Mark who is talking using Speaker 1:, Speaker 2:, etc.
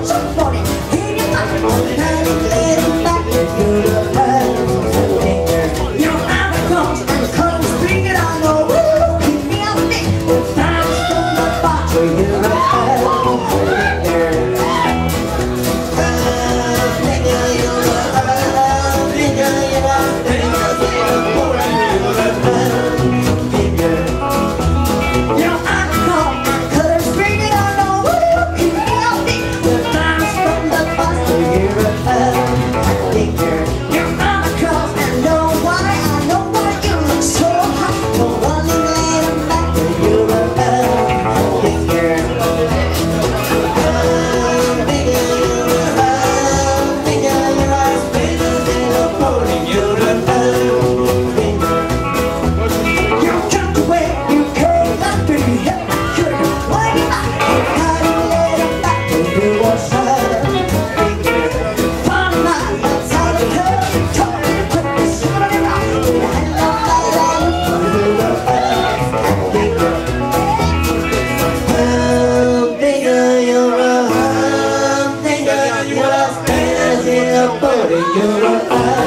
Speaker 1: Just in your eyes.